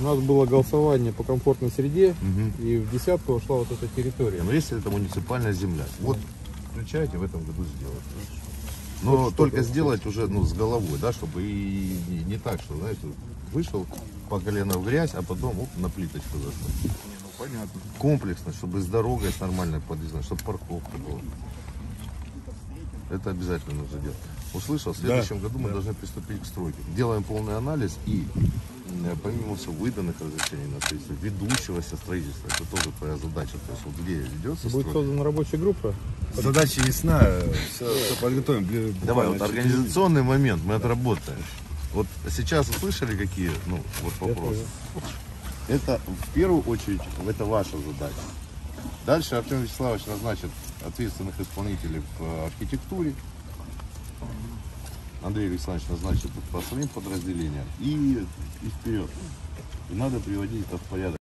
У нас было голосование по комфортной среде, Мгм. и в десятку вошла вот эта территория. Но если это муниципальная земля, вот включайте в этом году сделать. Но только сделать уже ну, с головой, да, чтобы и не, не так, что, знаешь, вышел по колено в грязь, а потом оп, на плиточку зашел. Понятно. Комплексно, чтобы с дорогой с нормальной подъездной, чтобы парковка была. Это обязательно нужно делать. Услышал, в следующем году мы должны приступить к стройке. Делаем полный анализ и помимо всего выданных разрешений на строительство, ведущегося строительства, это тоже твоя задача. То есть вот где ведется Будет стройка. создана рабочая группа. Задача ясна, все, подготовим. Бли- Давай, буквально вот организационный момент мы отработаем. Вот сейчас услышали какие, ну, вот вопросы? Это в первую очередь, это ваша задача. Дальше Артем Вячеславович назначит ответственных исполнителей в э, архитектуре. Андрей Александрович назначит по своим подразделениям. И, и вперед. И надо приводить это в порядок.